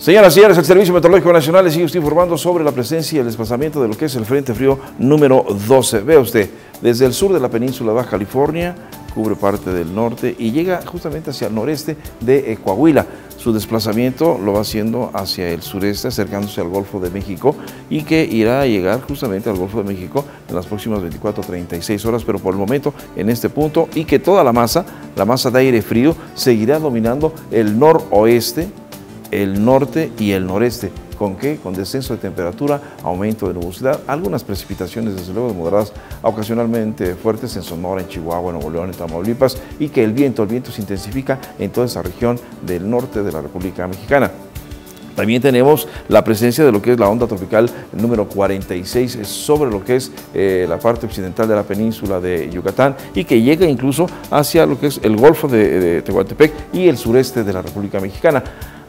Señoras y señores, el Servicio Meteorológico Nacional les sigue usted informando sobre la presencia y el desplazamiento de lo que es el Frente Frío número 12. Vea usted, desde el sur de la península de Baja California, cubre parte del norte y llega justamente hacia el noreste de Coahuila. Su desplazamiento lo va haciendo hacia el sureste, acercándose al Golfo de México y que irá a llegar justamente al Golfo de México en las próximas 24 36 horas, pero por el momento en este punto y que toda la masa, la masa de aire frío, seguirá dominando el noroeste el norte y el noreste. ¿Con qué? Con descenso de temperatura, aumento de nubosidad, algunas precipitaciones desde luego moderadas, ocasionalmente fuertes en Sonora, en Chihuahua, en Nuevo León, en Tamaulipas y que el viento, el viento se intensifica en toda esa región del norte de la República Mexicana. También tenemos la presencia de lo que es la onda tropical número 46 sobre lo que es eh, la parte occidental de la península de Yucatán y que llega incluso hacia lo que es el Golfo de, Tehuantepec y el sureste de la República Mexicana.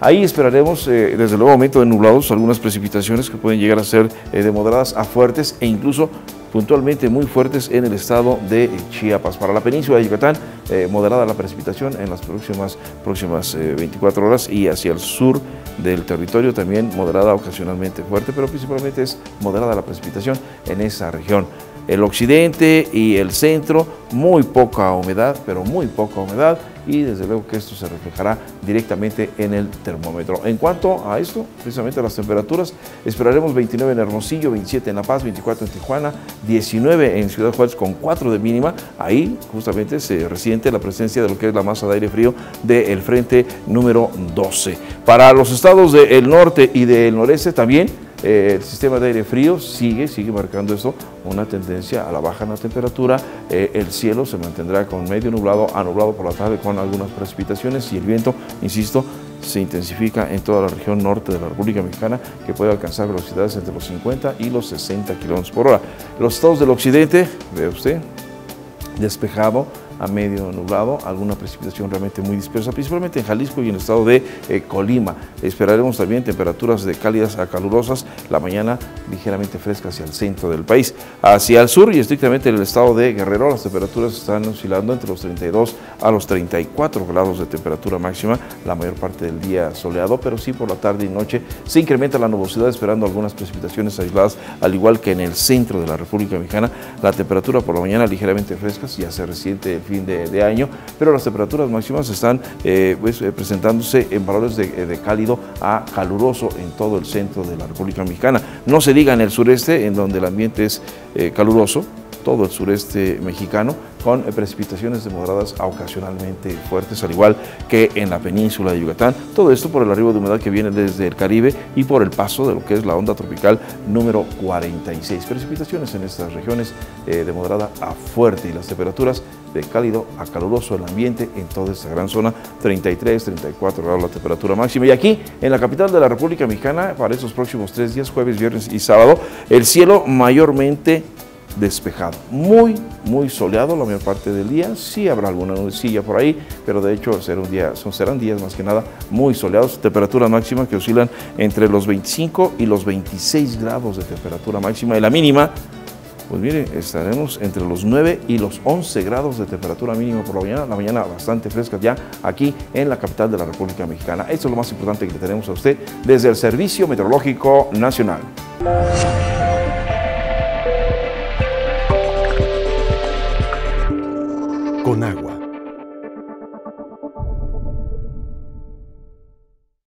Ahí esperaremos, eh, desde luego, aumento de nublados, algunas precipitaciones que pueden llegar a ser eh, de moderadas a fuertes e incluso puntualmente muy fuertes en el estado de Chiapas. Para la península de Yucatán, eh, moderada la precipitación en las próximas, próximas 24 horas y hacia el sur del territorio también moderada ocasionalmente fuerte, pero principalmente es moderada la precipitación en esa región. El occidente y el centro, muy poca humedad, pero muy poca humedad y desde luego que esto se reflejará directamente en el termómetro. En cuanto a esto, precisamente a las temperaturas, esperaremos 29 en Hermosillo, 27 en La Paz, 24 en Tijuana, 19 en Ciudad Juárez con 4 de mínima. Ahí justamente se resiente la presencia de lo que es la masa de aire frío del frente número 12. Para los estados del norte y del noreste también, eh, el sistema de aire frío sigue, sigue marcando esto, una tendencia a la baja en la temperatura. Eh, el cielo se mantendrá con medio nublado a nublado por la tarde con algunas precipitaciones y el viento, insisto, se intensifica en toda la región norte de la República Mexicana que puede alcanzar velocidades entre los 50 y los 60 kilómetros por hora. Los estados del occidente, ve usted, despejado, a medio nublado, alguna precipitación realmente muy dispersa, principalmente en Jalisco y en el estado de eh, Colima. Esperaremos también temperaturas de cálidas a calurosas, la mañana ligeramente fresca hacia el centro del país. Hacia el sur y estrictamente en el estado de Guerrero, las temperaturas están oscilando entre los 32 a los 34 grados de temperatura máxima, la mayor parte del día soleado, pero sí por la tarde y noche se incrementa la nubosidad esperando algunas precipitaciones aisladas, al igual que en el centro de la República Mexicana, la temperatura por la mañana ligeramente fresca, ya se resiente el fin de, año, pero las temperaturas máximas están eh, pues, eh, presentándose en valores de, de, cálido a caluroso en todo el centro de la República Mexicana. No se diga en el sureste, en donde el ambiente es eh, caluroso, todo el sureste mexicano, con precipitaciones de moderadas a ocasionalmente fuertes, al igual que en la península de Yucatán. Todo esto por el arribo de humedad que viene desde el Caribe y por el paso de lo que es la onda tropical número 46. Precipitaciones en estas regiones eh, de moderada a fuerte y las temperaturas de cálido a caluroso el ambiente en toda esta gran zona, 33, 34 grados la temperatura máxima. Y aquí, en la capital de la República Mexicana, para estos próximos tres días, jueves, viernes y sábado, el cielo mayormente despejado. Muy, muy soleado la mayor parte del día. Sí habrá alguna nubecilla por ahí, pero de hecho será un día, son, serán días más que nada muy soleados. Temperaturas máximas que oscilan entre los 25 y los 26 grados de temperatura máxima. Y la mínima, pues mire, estaremos entre los 9 y los 11 grados de temperatura mínima por la mañana. La mañana bastante fresca ya aquí en la capital de la República Mexicana. Esto es lo más importante que le tenemos a usted desde el Servicio Meteorológico Nacional. Con agua.